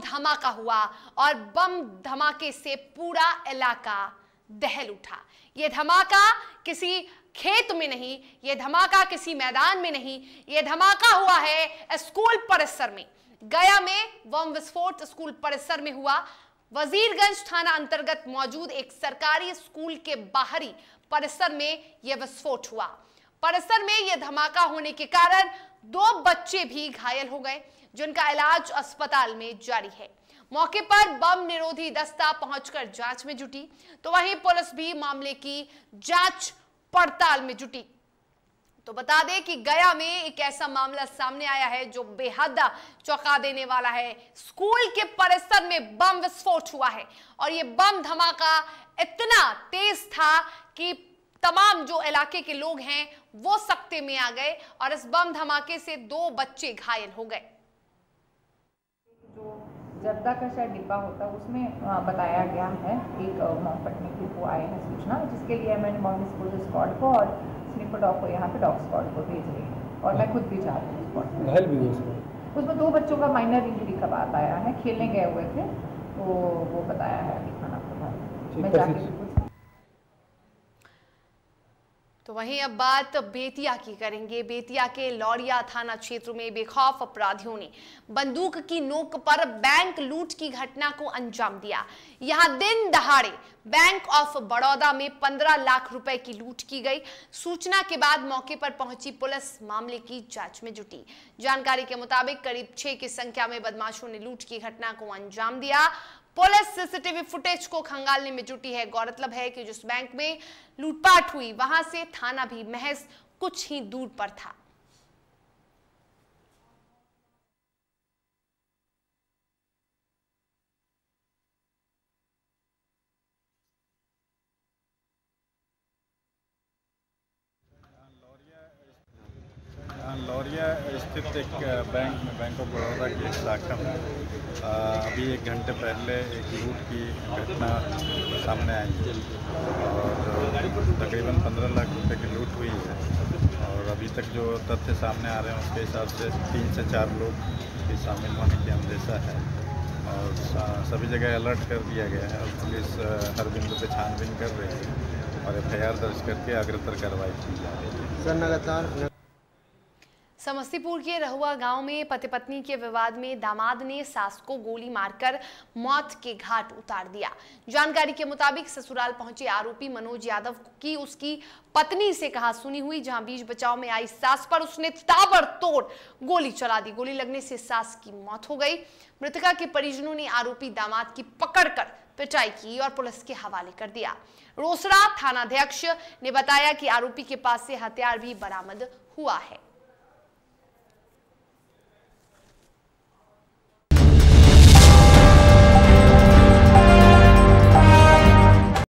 धमाका हुआ और बम धमाके से पूरा इलाका दहल उठा। यह धमाका किसी खेत में नहीं यह धमाका किसी मैदान में नहीं यह धमाका हुआ है स्कूल परिसर में। गया में बम विस्फोट स्कूल परिसर में हुआ। वजीरगंज थाना अंतर्गत मौजूद एक सरकारी स्कूल के बाहरी परिसर में यह विस्फोट हुआ। परिसर में यह धमाका होने के कारण दो बच्चे भी घायल हो गए। जिनका इलाज अस्पताल में जारी है। मौके पर बम निरोधी दस्ता पहुंचकर जाँच में जुटी तो वहीं पुलिस भी मामले की जाँच पड़ताल में जुटी। तो बता दें कि गया में एक ऐसा मामला सामने आया है जो बेहद चौंका देने वाला है। स्कूल के परिसर में बम विस्फोट हुआ है और ये बम धमाका इतना तेज था कि तमाम जो इलाके के लोग हैं वो सख्ते में आ गए और इस बम धमाके से दो बच्चे घायल हो गए। जर्दा का शायद डिब्बा होता है उसमें बताया गया है। एक अ, मॉम पटने की वो आए हैं सूचना जिसके लिए मैंने मॉम डिस्पोजल स्कॉड को और स्निपर डॉग को यहाँ पे डॉग स्कॉड को भेज रही हूँ और मैं खुद भी जा रही हूँ उसमें? उसमें दो बच्चों का माइनर इंजरी का बात आया है खेलने गए हुए थे तो वो बताया है अभी खाना प्रभाव ठीक मैं है, जाके तो वहीं अब बात बेतिया की करेंगे। बेतिया के लौरिया थाना क्षेत्र में बेखौफ अपराधियों ने बंदूक की नोक पर बैंक लूट की घटना को अंजाम दिया। यहाँ दिन दहाड़े बैंक ऑफ़ बड़ौदा में 15 लाख रुपए की लूट की गई। सूचना के बाद मौके पर पहुँची पुलिस, मामले की जाँच में जुटी। जानकारी के मुताबिक करीब छह की संख्या में बदमाशों ने लूट की घटना को अंजाम दिया। पुलिस सीसीटीवी फुटेज को खंगालने में जुटी है। गौरतलब है कि जिस बैंक में लूटपाट हुई, वहाँ से थाना भी महज कुछ ही दूर पर था यहाँ लौरिया स्थित एक बैंक में, बैंक ऑफ़ बड़ौदा की एक शाखा में अभी एक घंटे पहले एक लूट की घटना सामने आई और तकरीबन पंद्रह लाख रुपए की लूट हुई है। और अभी तक जो तथ्य सामने आ रहे हैं, उसके हिसाब से तीन से चार लोग के शामिल होने की अंदेशा है। और सभी जगह अलर्ट कर दिया गया है। और पुलिस हर बिंदु पे छानबीन कर रही है और एफआईआर दर्ज करके अग्रतर कार्रवाई की जा रही है। सर, लगातार समस्तीपुर के रहुआ गाँव में पति पत्नी के विवाद में दामाद ने सास को गोली मारकर मौत के घाट उतार दिया। जानकारी के मुताबिक ससुराल पहुँचे आरोपी मनोज यादव की उसकी पत्नी से कहा सुनी हुई, जहाँ बीच बचाव में आई सास पर उसने ताबड़तोड़ गोली चला दी। गोली लगने से सास की मौत हो गई। मृतका के परिजनों ने आरोपी दामाद की पकड़कर पिटाई की और पुलिस के हवाले कर दिया। रोसड़ा थानाध्यक्ष ने बताया कि आरोपी के पास से हथियार भी बरामद हुआ है।